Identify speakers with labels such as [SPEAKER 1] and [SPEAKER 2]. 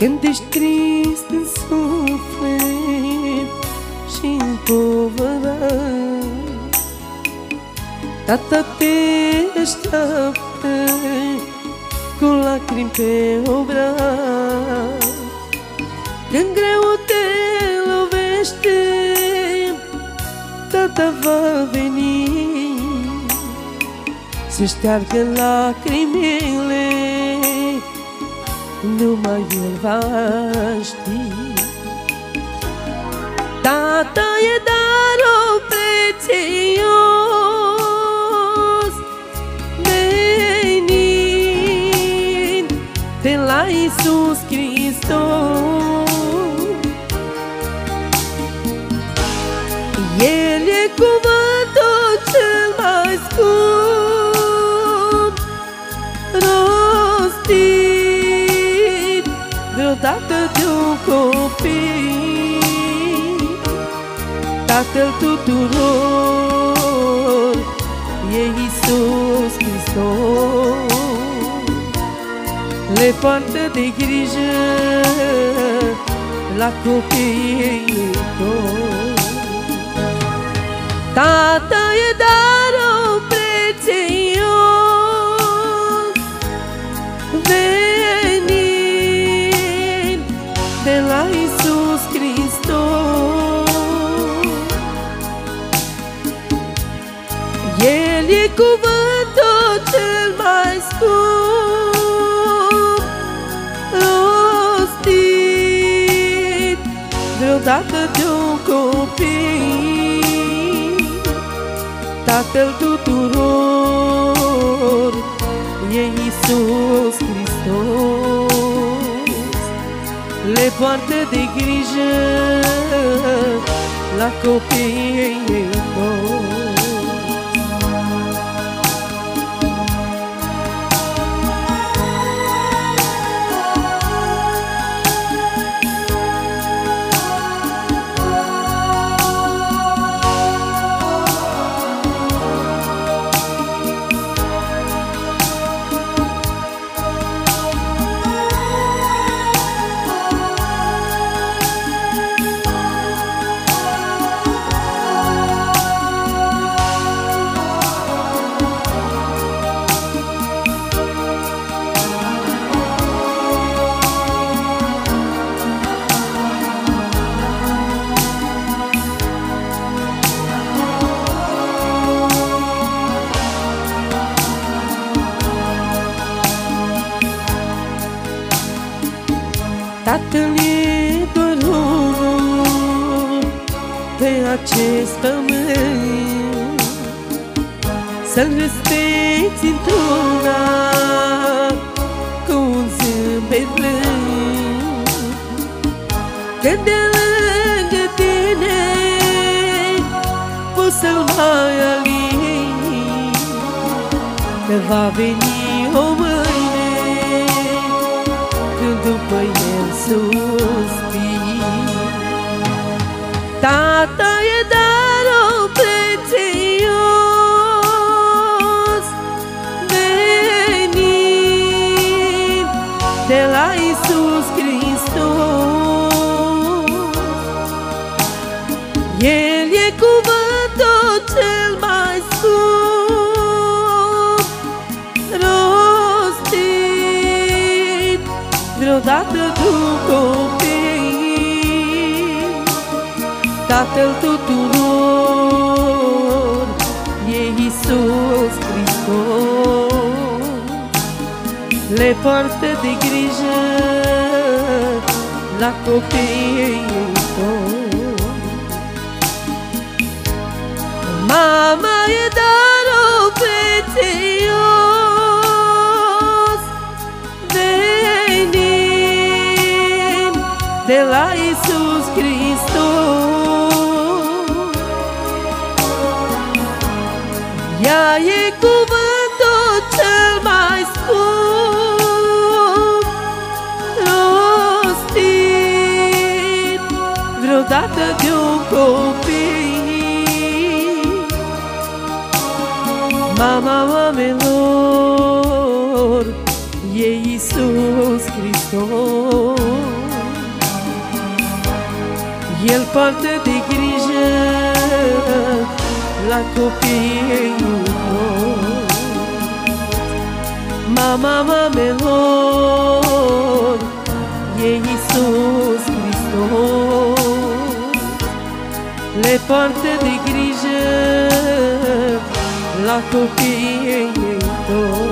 [SPEAKER 1] Când ești trist în suflet și împovărat Tata te așteaptă cu lacrimi pe obraz. Când greu te lovește Tata va veni Să șteargă lacrimile Numai el va ști. Tata e darul prețios. Venit de la Iisus Hristos. El e cuvântul cel mai scump. Rostit vreodată de un copil Tatăl tuturor e Iisus Hristos. Le poartă de grijă la copiii tăi. Tata cuvântul cel mai scump. Rostit vreodată de un copil Tatăl tuturor e Iisus Hristos. Le poartă de grijă la copiii tăi Tatăl e doar unul pe acest pământ. Să-l respecti într-una cu un zâmbet blând. Că de lângă tine poți să-l mai alini. Că va veni o Tata e darul prețios. Venit de la Iisus Hristos. El e cuvântul cel mai scump Rostit vreodată tu copil Tatăl tuturor e Iisus Hristos. Le poartă de grijă la copiii tăi. Mama e darul prețios Venit de la Iisus Hristos Mama mamelor E Iisus Hristos. El poartă de grijă la copiii Mama mamelor E Iisus Hristos. Le poartă de grijă la copiii tăi